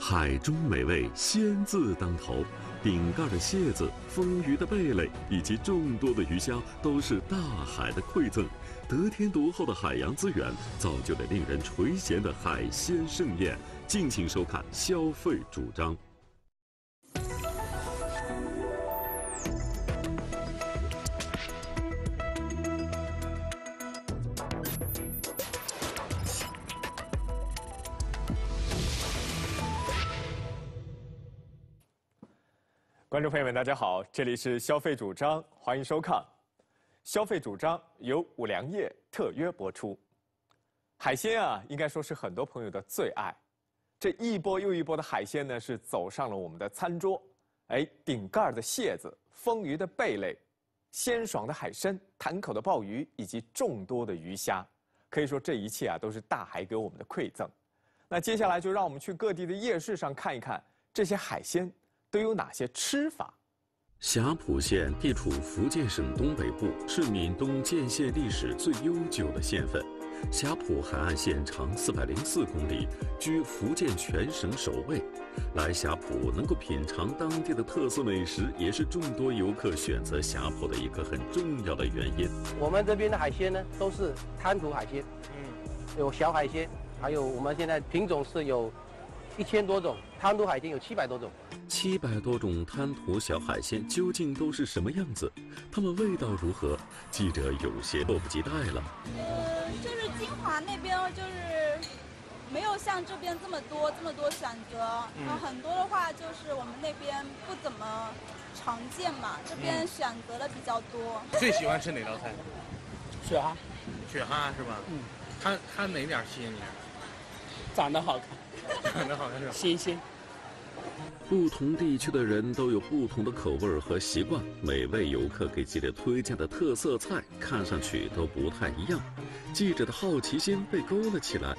海中美味，鲜字当头。顶盖的蟹子、丰腴的贝类以及众多的鱼虾，都是大海的馈赠。得天独厚的海洋资源，造就了令人垂涎的海鲜盛宴。敬请收看《消费主张》。观众朋友们，大家好，这里是消费主张，欢迎收看。消费主张由五粮液特约播出。海鲜啊，应该说是很多朋友的最爱。这一波又一波的海鲜呢，是走上了我们的餐桌。哎，顶盖的蟹子、丰腴的贝类、鲜爽的海参、弹口的鲍鱼以及众多的鱼虾，可以说这一切啊，都是大海给我们的馈赠。那接下来就让我们去各地的夜市上看一看这些海鲜。都有哪些吃法？霞浦县地处福建省东北部，是闽东建县历史最悠久的县份。霞浦海岸线长四百零四公里，居福建全省首位。来霞浦能够品尝当地的特色美食，也是众多游客选择霞浦的一个很重要的原因。我们这边的海鲜呢，都是滩涂海鲜，嗯，有小海鲜，还有我们现在品种是有一千多种，滩涂海鲜有七百多种。七百多种滩涂小海鲜究竟都是什么样子？它们味道如何？记者有些迫不及待了。呃，就是金华那边就是没有像这边这么多这么多选择，然后很多的话就是我们那边不怎么常见嘛，这边选择的比较多。最喜欢吃哪道菜？雪蛤。雪蛤是吧？嗯。它它哪点吸引你？长得好看。长得好看是吧？新鲜。不同地区的人都有不同的口味和习惯，每位游客给记者推荐的特色菜看上去都不太一样。记者的好奇心被勾了起来。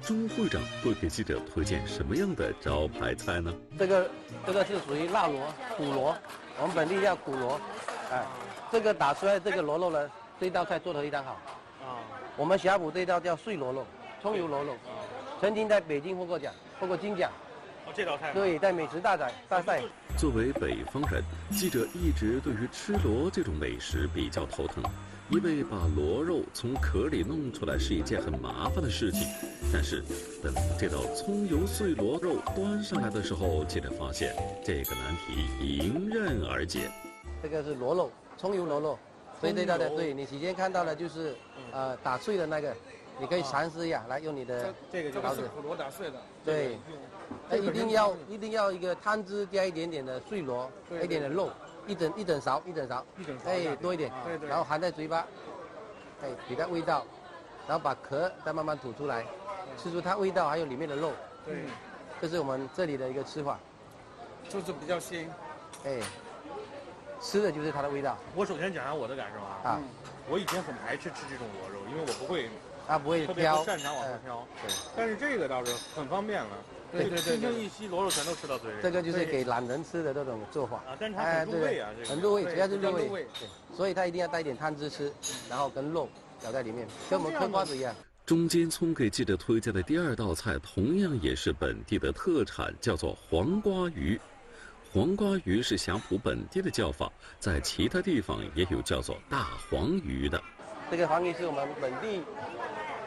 朱会长会给记者推荐什么样的招牌菜呢？这个这个是属于辣螺、骨螺，我们本地叫骨螺。哎，这个打出来这个螺肉呢，这道菜做得非常好。啊，我们霞浦这道叫碎螺肉，葱油螺肉，曾经在北京获过奖，获过金奖。这道菜对，在美食大展大赛。作为北方人，记者一直对于吃螺这种美食比较头疼，因为把螺肉从壳里弄出来是一件很麻烦的事情。但是，等这道葱油碎螺肉端上来的时候，记者发现这个难题迎刃而解。这个是螺肉，葱油螺肉，所以这道的对你提前看到的就是呃打碎的那个，你可以尝试一下，来用你的这个就是螺打碎的，对。哎，一定要一定要一个汤汁加一点点的碎螺，一点点肉，一整一整勺一整勺，一整勺哎多一点，然后含在嘴巴，哎给它味道，然后把壳再慢慢吐出来，吃出它味道还有里面的肉，对，这是我们这里的一个吃法，就是比较鲜，哎，吃的就是它的味道。我首先讲下我的感受啊，啊，我以前很排斥吃这种螺肉，因为我不会，它不会特别不擅长往上挑，对，但是这个倒是很方便了。对对对，轻轻一吸，螺肉全都吃到嘴里。这个就是给懒人吃的这种做法啊，但是它很入味啊，这个很入味，主要是入味。对，所以它一定要带一点汤汁吃，然后跟肉咬在里面，跟我们嗑瓜子一样。中间葱给记者推荐的第二道菜，同样也是本地的特产，叫做黄瓜鱼。黄瓜鱼是霞浦本地的叫法，在其他地方也有叫做大黄鱼的。这个黄鱼是我们本地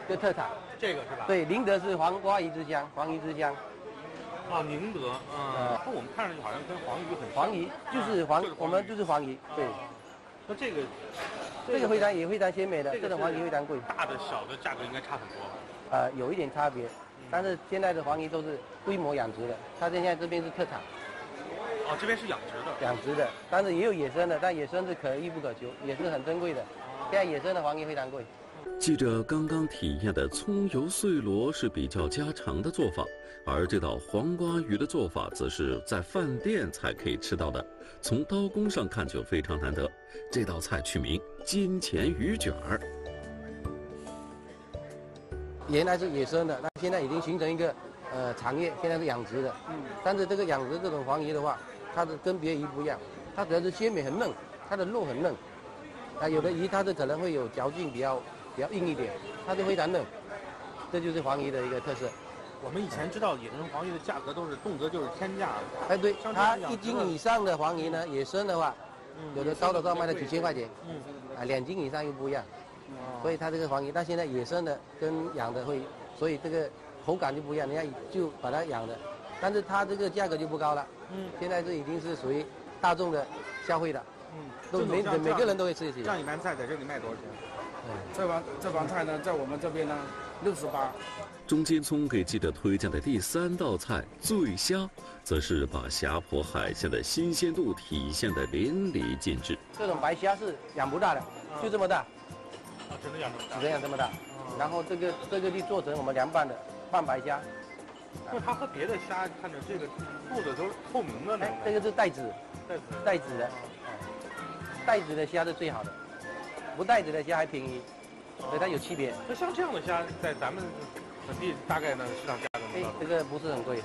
的特产，这个是吧？对，宁德是黄瓜鱼之乡，黄鱼之乡。啊，宁德，啊，那我们看上去好像跟黄鱼很黄鱼就是黄，我们就是黄鱼，对。那这个，这个非常也非常鲜美的，这种黄鱼非常贵。大的、小的价格应该差很多。呃，有一点差别，但是现在的黄鱼都是规模养殖的，它现在这边是特产。哦，这边是养殖的。养殖的，但是也有野生的，但野生是可遇不可求，也是很珍贵的。现在野生的黄鱼非常贵。记者刚刚体验的葱油碎螺是比较家常的做法，而这道黄瓜鱼的做法则是在饭店才可以吃到的，从刀工上看就非常难得。这道菜取名“金钱鱼卷儿”。原来是野生的，那现在已经形成一个呃产业，现在是养殖的。嗯。但是这个养殖这种黄鱼的话，它的跟别的鱼不一样，它主要是鲜美很嫩，它的肉很嫩。啊，有的鱼它是可能会有嚼劲比较。比较硬一点，它就非常嫩，这就是黄鱼的一个特色。我们以前知道野生黄鱼的价格都是动辄就是天价的。哎，对，像它一斤以上的黄鱼呢，野生的话，有的高的到卖到几千块钱，嗯，啊，两斤以上又不一样。哦所以它这个黄鱼，但现在野生的跟养的会，所以这个口感就不一样。人家就把它养的，但是它这个价格就不高了。嗯现在这已经是属于大众的消费了，嗯，都每每个人都会吃一起这。样一盘菜在这里卖多少钱？这盘这盘菜呢，在我们这边呢，六十八。钟金聪给记者推荐的第三道菜醉虾，则是把霞浦海鲜的新鲜度体现得淋漓尽致。这种白虾是养不大的，就这么大，啊，只能养这么大只能养这么大。然后这个这个就做成我们凉拌的拌白虾，那它和别的虾看着这个肚子都是透明的那种，哎这个是带子带子带籽的，带子的虾是最好的，不带子的虾还便宜，所以它有区别。那像这样的虾，在咱们本地大概呢市场价格哎，这个不是很贵，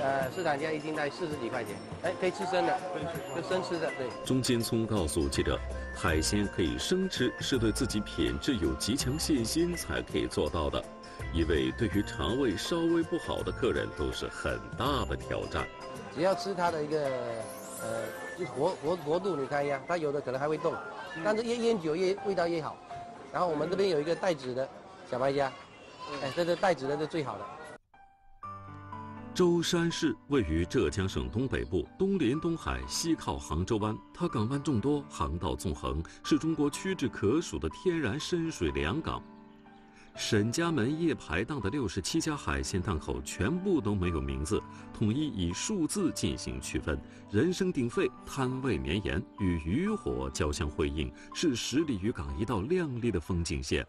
呃，市场价一斤在四十几块钱，哎，可以吃生的，可以吃就生吃的，对。钟金聪告诉记者，海鲜可以生吃，是对自己品质有极强信心才可以做到的，因为对于肠胃稍微不好的客人都是很大的挑战。只要吃它的一个呃，就活活活度，你看一下，它有的可能还会动，但是越腌久越味道越好。然后我们这边有一个带籽的小白虾，哎，这个带籽的是最好的。舟山市位于浙江省东北部，东临东海，西靠杭州湾。它港湾众多，航道纵横，是中国屈指可数的天然深水良港。沈家门夜排档的六十七家海鲜档口全部都没有名字，统一以数字进行区分，人声鼎沸，摊位绵延，与渔火交相辉映，是十里渔港一道亮丽的风景线。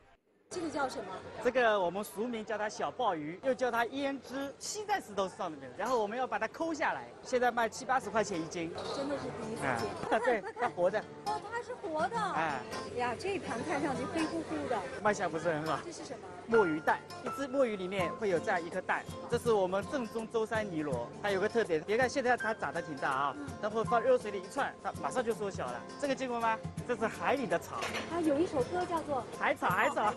这个叫什么？这个我们俗名叫它小鲍鱼，又叫它胭脂，吸在石头上面，然后我们要把它抠下来，现在卖七八十块钱一斤。真的是第一次哎见。，对，它活的，哦，它还是活的。哎，呀，这一盘看上去黑乎乎的，卖相不是很好。这是什么？墨鱼蛋，一只墨鱼里面会有这样一颗蛋，这是我们正宗舟山泥螺，它有个特点，别看现在它长得挺大啊，等会放热水里一串，它马上就缩小了。这个见过吗？这是海里的草，啊，有一首歌叫做海草，海草，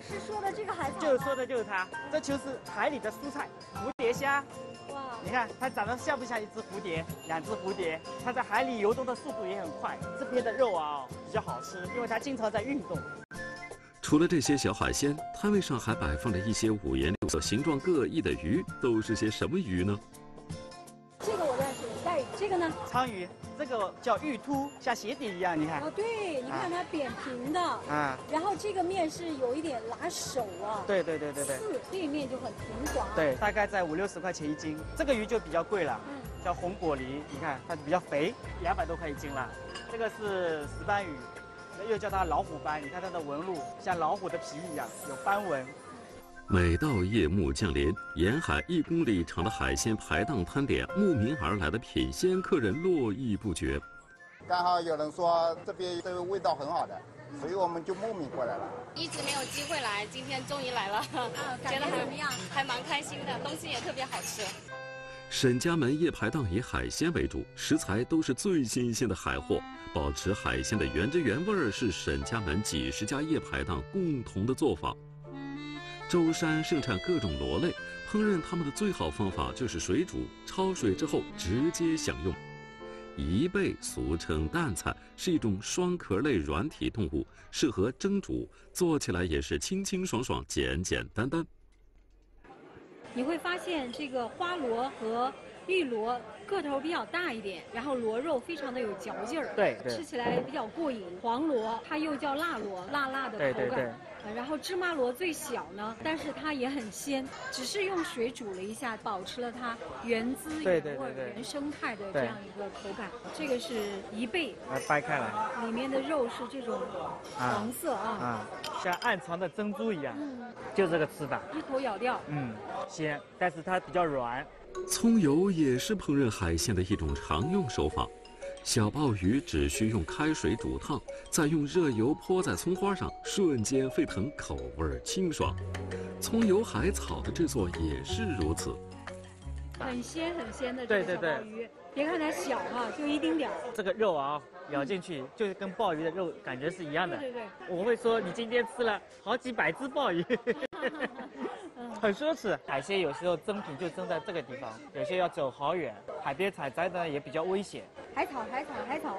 是说的这个海草。就是说的就是它，这就是海里的蔬菜，蝴蝶虾。哇，你看它长得像不像一只蝴蝶？两只蝴蝶，它在海里游动的速度也很快。这边的肉啊比较好吃，因为它经常在运动。除了这些小海鲜，摊位上还摆放着一些五颜六色、形状各异的鱼，都是些什么鱼呢？这个呢？鲳鱼，这个叫玉凸，像鞋底一样，你看哦，对，你看它扁平的，啊，然后这个面是有一点拉手啊。对对对对对刺，这一面就很平滑。，对，大概在五六十块钱一斤。这个鱼就比较贵了，嗯，叫红果梨，你看它比较肥，两百多块一斤了。这个是石斑鱼，又叫它老虎斑，你看它的纹路像老虎的皮一样，有斑纹。每到夜幕降临，沿海一公里长的海鲜排档摊点，慕名而来的品鲜客人络绎不绝。刚好有人说这边这个味道很好的，所以我们就慕名过来了。一直没有机会来，今天终于来了，感觉怎么样？还蛮开心的，东西也特别好吃。沈家门夜排档以海鲜为主，食材都是最新鲜的海货，保持海鲜的原汁原味儿是沈家门几十家夜排档共同的做法。舟山盛产各种螺类，烹饪它们的最好方法就是水煮，焯水之后直接享用。贻贝俗称蛋菜，是一种双壳类软体动物，适合蒸煮，做起来也是清清爽爽、简简单单。你会发现这个花螺和玉螺个头比较大一点，然后螺肉非常的有嚼劲儿，对对吃起来比较过瘾。黄螺它又叫辣螺，辣辣的口感。对对对呃然后芝麻螺最小呢，但是它也很鲜，只是用水煮了一下，保持了它原汁原味、原生态的这样一个口感。这个是贻贝，来掰开来，里面的肉是这种黄色啊，啊，像暗藏的珍珠一样，嗯，就这个吃法。一口咬掉，嗯，鲜，但是它比较软。葱油也是烹饪海鲜的一种常用手法。小鲍鱼只需用开水煮烫，再用热油泼在葱花上，瞬间沸腾，口味清爽。葱油海草的制作也是如此。很鲜很鲜的这个对对对小鲍鱼。别看它小哈，就一丁点儿。这个肉啊，咬进去就是跟鲍鱼的肉感觉是一样的。对对对。我会说你今天吃了好几百只鲍鱼。很奢侈。海鲜有时候珍品就珍在这个地方，有些要走好远，海边采摘的也比较危险。海草，海草，海草，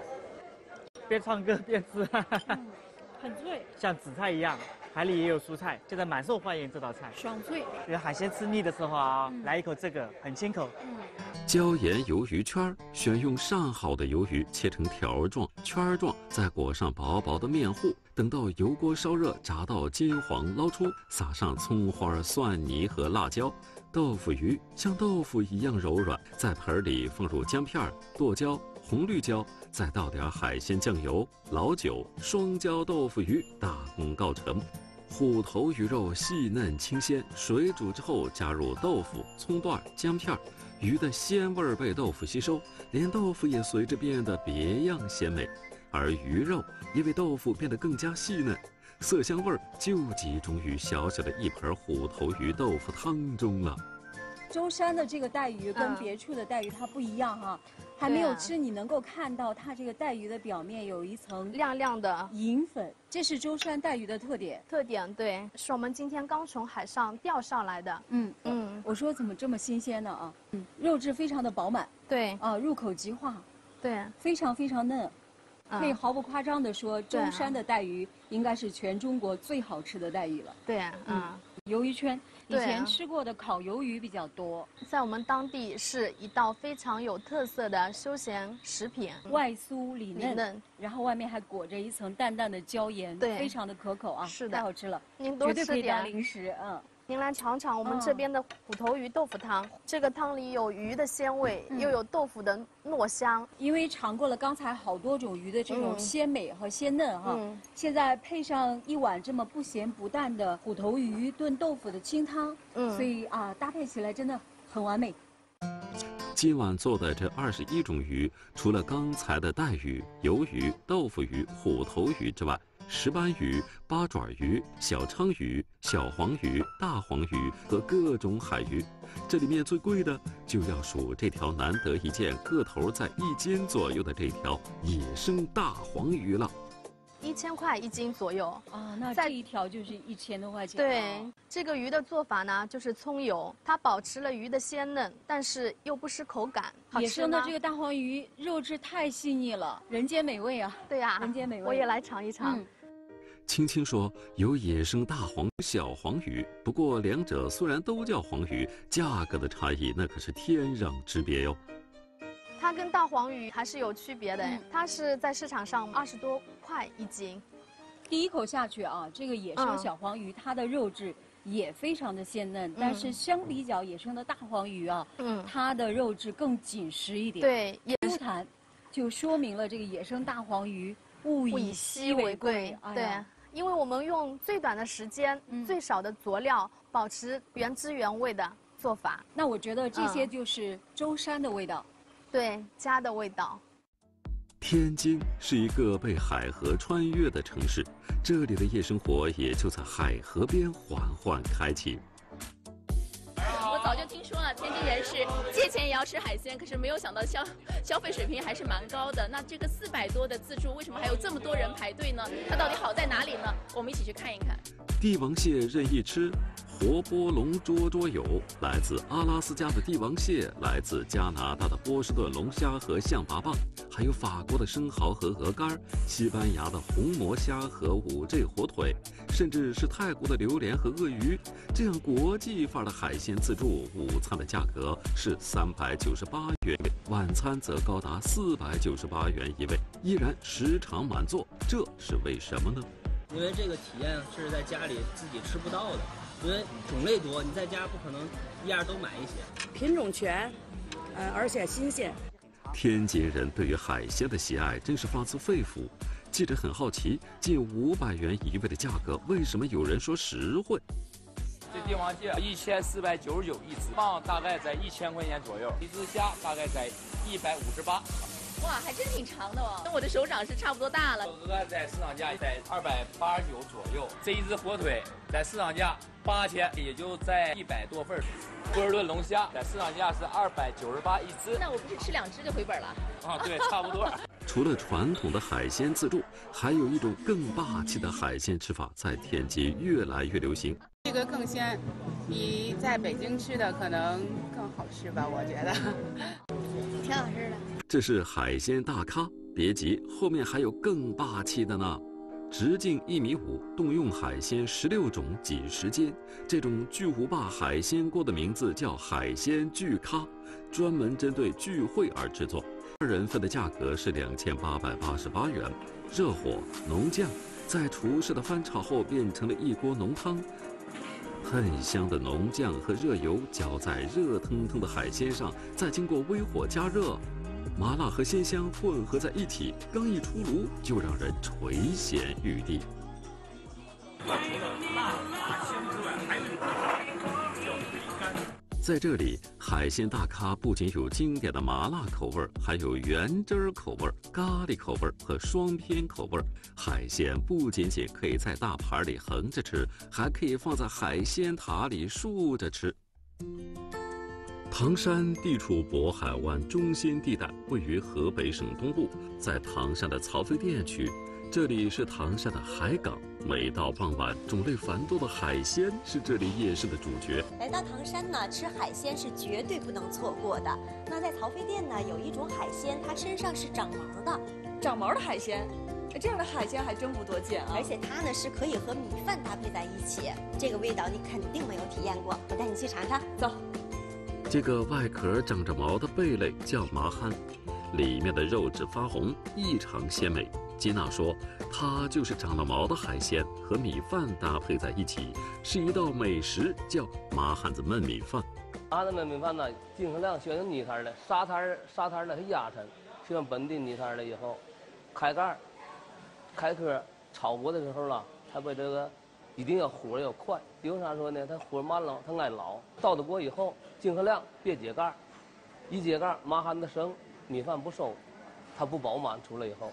边唱歌边吃，很脆，像紫菜一样。海里也有蔬菜，现在蛮受欢迎这道菜，爽脆。觉得海鲜吃腻的时候啊，来一口这个，很清口。椒盐鱿鱼圈儿，选用上好的鱿鱼，切成条状、圈状，再裹上薄薄的面糊。等到油锅烧热，炸到金黄，捞出，撒上葱花、蒜泥和辣椒。豆腐鱼像豆腐一样柔软，在盆里放入姜片、剁椒、红绿椒，再倒点海鲜酱油、老酒，双椒豆腐鱼大功告成。虎头鱼肉细嫩清鲜，水煮之后加入豆腐、葱段、姜片，鱼的鲜味儿被豆腐吸收，连豆腐也随之变得别样鲜美。而鱼肉因为豆腐变得更加细嫩，色香味儿就集中于小小的一盆虎头鱼豆腐汤中了。舟山的这个带鱼跟别处的带鱼它不一样哈，还没有吃，你能够看到它这个带鱼的表面有一层亮亮的银粉，这是舟山带鱼的特点。特点对，是我们今天刚从海上钓上来的。嗯嗯，我说怎么这么新鲜呢啊？嗯，肉质非常的饱满。对啊，入口即化。对，非常非常嫩，可以毫不夸张的说，舟山的带鱼应该是全中国最好吃的带鱼了。对，啊嗯，鱿鱼圈。以前吃过的烤鱿鱼比较多，在我们当地是一道非常有特色的休闲食品，外酥里嫩，然后外面还裹着一层淡淡的椒盐，对，非常的可口啊，是的，太好吃了，您多吃点零食，嗯。您来尝尝我们这边的虎头鱼豆腐汤，这个汤里有鱼的鲜味，又有豆腐的糯香。因为尝过了刚才好多种鱼的这种鲜美和鲜嫩哈，现在配上一碗这么不咸不淡的虎头鱼炖豆腐的清汤，所以啊搭配起来真的很完美。今晚做的这二十一种鱼，除了刚才的带鱼、鱿鱼、豆腐鱼、虎头鱼之外。石斑鱼、八爪鱼、小鲳鱼、小黄鱼、大黄鱼和各种海鱼，这里面最贵的就要数这条难得一见、个头在一斤左右的这条野生大黄鱼了。一千块一斤左右啊，那这一条就是一千多块钱。对，这个鱼的做法呢，就是葱油，它保持了鱼的鲜嫩，但是又不失口感。野生的这个大黄鱼肉质太细腻了，人间美味啊！对呀，人间美味，我也来尝一尝。青青说有野生大黄、小黄鱼，不过两者虽然都叫黄鱼，价格的差异那可是天壤之别哟。它跟大黄鱼还是有区别的，它是在市场上二十多块一斤。第一口下去啊，这个野生小黄鱼它的肉质也非常的鲜嫩，但是相比较野生的大黄鱼啊，嗯，它的肉质更紧实一点。对，Q 弹，就说明了这个野生大黄鱼。物以稀为贵，对，因为我们用最短的时间、最少的佐料，保持原汁原味的做法。那我觉得这些就是舟山的味道，对，家的味道。天津是一个被海河穿越的城市，这里的夜生活也就在海河边缓缓开启。我早就听说了，天津人是借钱也要吃海鲜，可是没有想到消消费水平还是蛮高的。那这个四百多的自助，为什么还有这么多人排队呢？它到底好在哪里呢？我们一起去看一看。帝王蟹任意吃。活波龙桌桌有，来自阿拉斯加的帝王蟹，来自加拿大的波士顿龙虾和象拔蚌，还有法国的生蚝和鹅肝，西班牙的红魔虾和五 G 火腿，甚至是泰国的榴莲和鳄鱼。这样国际范的海鲜自助，午餐的价格是三百九十八元，晚餐则高达四百九十八元一位，依然时常满座。这是为什么呢？因为这个体验是在家里自己吃不到的。因为种类多，你在家不可能一样都买一些。品种全，呃，而且新鲜。天津人对于海鲜的喜爱真是发自肺腑。记者很好奇，近五百元一位的价格，为什么有人说实惠？这帝王蟹一千四百九十九一只，蚌大概在一千块钱左右，一只虾大概在一百五十八。哇，还真挺长的哦，跟我的手掌是差不多大了。鹅在市场价在二百八十九左右，这一只火腿在市场价八千，也就在一百多份波尔顿龙虾在市场价是二百九十八一只。那我不是吃两只就回本了？啊，对，差不多。除了传统的海鲜自助，还有一种更霸气的海鲜吃法，在天津越来越流行。这个更鲜，比在北京吃的可能更好吃吧？我觉得，挺好吃的。这是海鲜大咖，别急，后面还有更霸气的呢。直径一米五，动用海鲜十六种，几十斤。这种巨无霸海鲜锅的名字叫海鲜巨咖，专门针对聚会而制作。二人份的价格是两千八百八十八元。热火浓酱，在厨师的翻炒后变成了一锅浓汤。很香的浓酱和热油浇在热腾腾的海鲜上，再经过微火加热。麻辣和鲜香混合在一起，刚一出炉就让人垂涎欲滴。在这里，海鲜大咖不仅有经典的麻辣口味还有原汁儿口味咖喱口味和双拼口味海鲜不仅仅可以在大盘里横着吃，还可以放在海鲜塔里竖着吃。唐山地处渤海湾中心地带，位于河北省东部，在唐山的曹妃甸区。这里是唐山的海港，每到傍晚，种类繁多的海鲜是这里夜市的主角。来到唐山呢，吃海鲜是绝对不能错过的。那在曹妃甸呢，有一种海鲜，它身上是长毛的，长毛的海鲜，这样的海鲜还真不多见啊！而且它呢是可以和米饭搭配在一起，这个味道你肯定没有体验过，我带你去尝尝。走。这个外壳长着毛的贝类叫麻憨，里面的肉质发红，异常鲜美。吉娜说，它就是长了毛的海鲜，和米饭搭配在一起，是一道美食，叫麻憨子焖米饭。麻憨子焖米饭呢，精和量选用泥滩的，沙滩沙滩的是压沉，选用本地泥滩的以后，开盖开壳，炒锅的时候了，它把这个。一定要火要快，因为啥说呢？它火慢了，它爱老。倒的锅以后，尽可量别揭盖一揭盖麻憨子生，米饭不收，它不饱满。出来以后，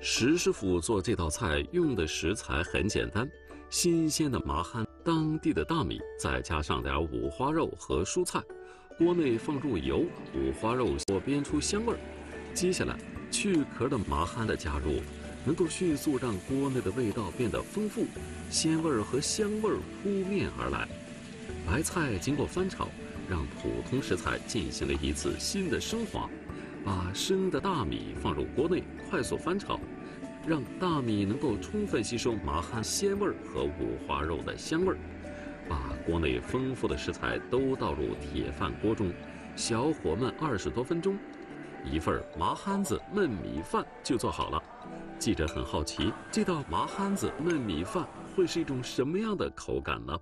石师傅做这道菜用的食材很简单：新鲜的麻憨，当地的大米，再加上点五花肉和蔬菜。锅内放入油，五花肉火煸出香味儿。接下来，去壳的麻憨的加入。能够迅速让锅内的味道变得丰富，鲜味儿和香味儿扑面而来。白菜经过翻炒，让普通食材进行了一次新的升华。把生的大米放入锅内，快速翻炒，让大米能够充分吸收麻憨鲜味儿和五花肉的香味儿。把锅内丰富的食材都倒入铁饭锅中，小火焖二十多分钟，一份麻憨子焖米饭就做好了。记者很好奇，这道麻憨子焖米饭会是一种什么样的口感呢？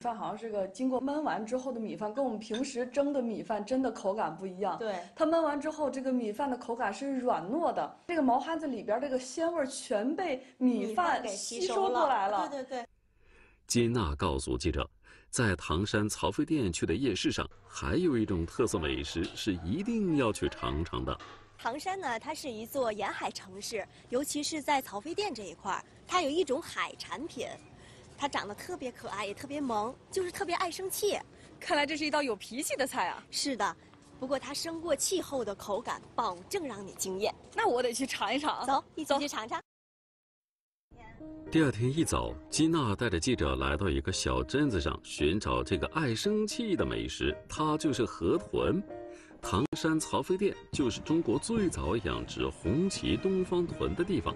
饭好像是个经过焖完之后的米饭，跟我们平时蒸的米饭真的口感不一样。对，它焖完之后，这个米饭的口感是软糯的，这个毛憨子里边这个鲜味全被米饭给吸收过来了。对对对。金娜告诉记者，在唐山曹妃甸区的夜市上，还有一种特色美食是一定要去尝尝的。唐山呢，它是一座沿海城市，尤其是在曹妃甸这一块儿，它有一种海产品，它长得特别可爱，也特别萌，就是特别爱生气。看来这是一道有脾气的菜啊！是的，不过它生过气后的口感保证让你惊艳。那我得去尝一尝。走，一起去尝尝。第二天一早，金娜带着记者来到一个小镇子上，寻找这个爱生气的美食，它就是河豚。唐山曹妃甸就是中国最早养殖红鳍东方豚的地方。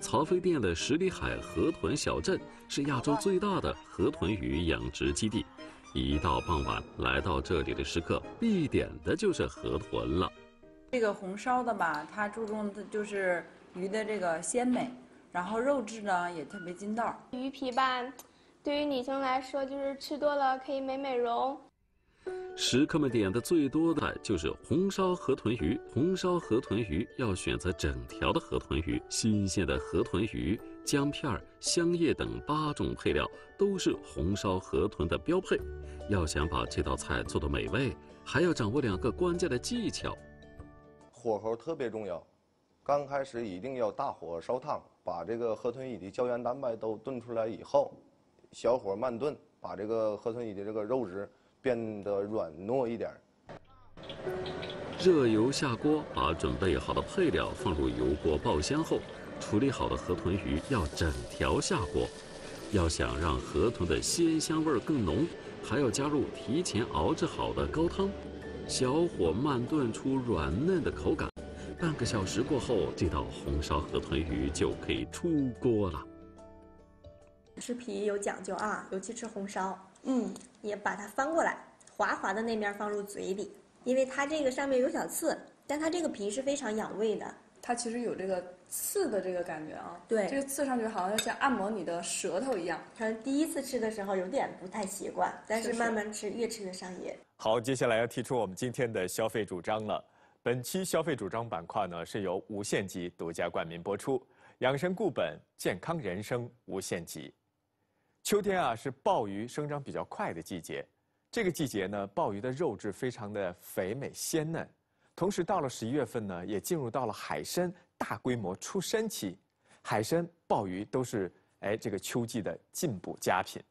曹妃甸的十里海河豚小镇是亚洲最大的河豚鱼养殖基地。一到傍晚，来到这里的食客必点的就是河豚了。这个红烧的吧，它注重的就是鱼的这个鲜美，然后肉质呢也特别筋道。鱼皮吧，对于女生来说，就是吃多了可以美美容。食客们点的最多的就是红烧河豚鱼。红烧河豚鱼要选择整条的河豚鱼，新鲜的河豚鱼、姜片、香叶等八种配料都是红烧河豚的标配。要想把这道菜做得美味，还要掌握两个关键的技巧。火候特别重要，刚开始一定要大火烧烫，把这个河豚鱼的胶原蛋白都炖出来以后，小火慢炖，把这个河豚鱼的这个肉质。变得软糯一点。热油下锅，把准备好的配料放入油锅爆香后，处理好的河豚鱼要整条下锅。要想让河豚的鲜香味更浓，还要加入提前熬制好的高汤，小火慢炖出软嫩的口感。半个小时过后，这道红烧河豚鱼就可以出锅了。吃皮有讲究啊，尤其吃红烧，嗯，也把它翻过来，滑滑的那面放入嘴里，因为它这个上面有小刺，但它这个皮是非常养胃的。它其实有这个刺的这个感觉啊，对，这个刺上去好像像按摩你的舌头一样。可能第一次吃的时候有点不太习惯，但是慢慢吃越吃越上瘾。好，接下来要提出我们今天的消费主张了。本期消费主张板块呢是由无限极独家冠名播出，养生固本，健康人生无限极。秋天啊是鲍鱼生长比较快的季节，这个季节呢鲍鱼的肉质非常的肥美鲜嫩。同时，到了十一月份呢，也进入到了海参大规模出生期，海参、鲍鱼都是哎这个秋季的进补佳品。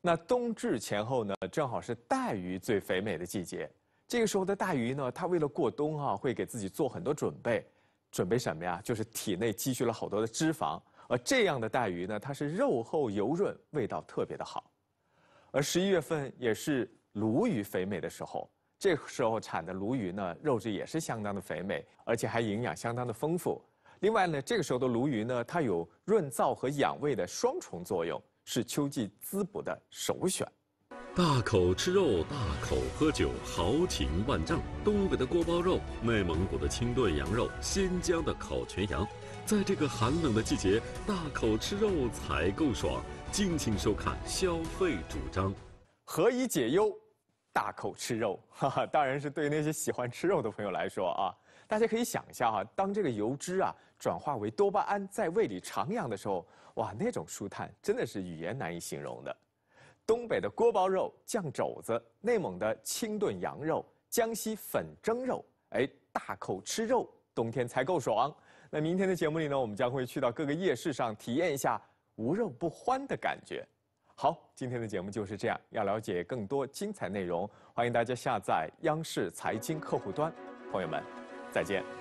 那冬至前后呢，正好是带鱼最肥美的季节。这个时候的带鱼呢，它为了过冬啊，会给自己做很多准备。准备什么呀？就是体内积蓄了好多的脂肪，而这样的带鱼呢，它是肉厚油润，味道特别的好。而十一月份也是鲈鱼肥美的时候。这时候产的鲈鱼呢，肉质也是相当的肥美，而且还营养相当的丰富。另外呢，这个时候的鲈鱼呢，它有润燥和养胃的双重作用，是秋季滋补的首选。大口吃肉，大口喝酒，豪情万丈。东北的锅包肉，内蒙古的清炖羊肉，新疆的烤全羊，在这个寒冷的季节，大口吃肉才够爽。敬请收看消费主张，何以解忧？大口吃肉，哈哈，当然是对那些喜欢吃肉的朋友来说啊。大家可以想一下哈，当这个油脂啊转化为多巴胺在胃里徜徉的时候，哇，那种舒坦真的是语言难以形容的。东北的锅包肉、酱肘子，内蒙的清炖羊肉，江西粉蒸肉，哎，大口吃肉，冬天才够爽。那明天的节目里呢，我们将会去到各个夜市上体验一下无肉不欢的感觉。好，今天的节目就是这样。要了解更多精彩内容，欢迎大家下载央视财经客户端。朋友们，再见。